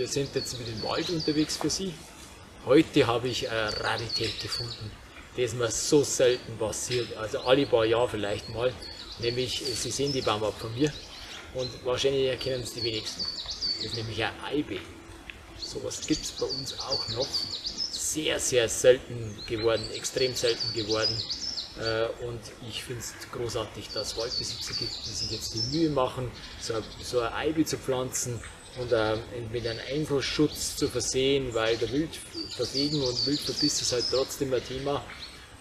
wir sind jetzt mit dem Wald unterwegs für Sie. Heute habe ich eine Rarität gefunden, das mir so selten passiert, also alle paar Jahre vielleicht mal, nämlich Sie sehen die Baumart von mir und wahrscheinlich erkennen es die wenigsten. Das ist nämlich ein Eibe. Sowas gibt es bei uns auch noch. Sehr, sehr selten geworden, extrem selten geworden. Äh, und ich finde es großartig, dass es Waldbesitzer gibt, die sich jetzt die Mühe machen, so, so eine Eibe zu pflanzen und äh, mit einem Einflussschutz zu versehen, weil der Wildverwegen und Wildverbiss ist halt trotzdem ein Thema.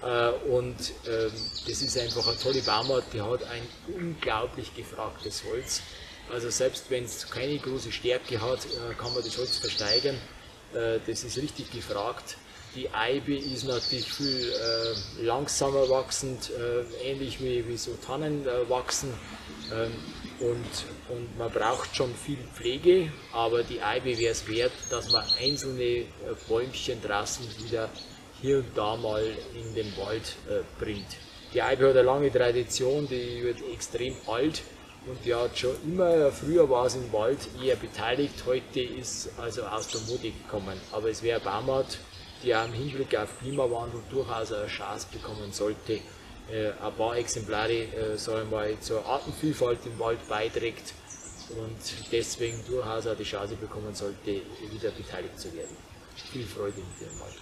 Äh, und ähm, das ist einfach eine tolle Baumart, die hat ein unglaublich gefragtes Holz. Also selbst wenn es keine große Stärke hat, kann man das Holz versteigern. Das ist richtig gefragt. Die Eibe ist natürlich viel äh, langsamer wachsend, äh, ähnlich wie, wie so Tannen äh, wachsen. Ähm, und, und man braucht schon viel Pflege, aber die Eibe wäre es wert, dass man einzelne äh, Bäumchen draußen wieder hier und da mal in den Wald äh, bringt. Die Eibe hat eine lange Tradition, die wird extrem alt und die hat schon immer, früher war es im Wald eher beteiligt, heute ist also aus der Mode gekommen. Aber es wäre Baumart, die auch im Hinblick auf Klimawandel durchaus eine Chance bekommen sollte, ein paar Exemplare äh, sagen wir, zur Artenvielfalt im Wald beiträgt und deswegen durchaus auch die Chance bekommen sollte, wieder beteiligt zu werden. Viel Freude mit dem Wald.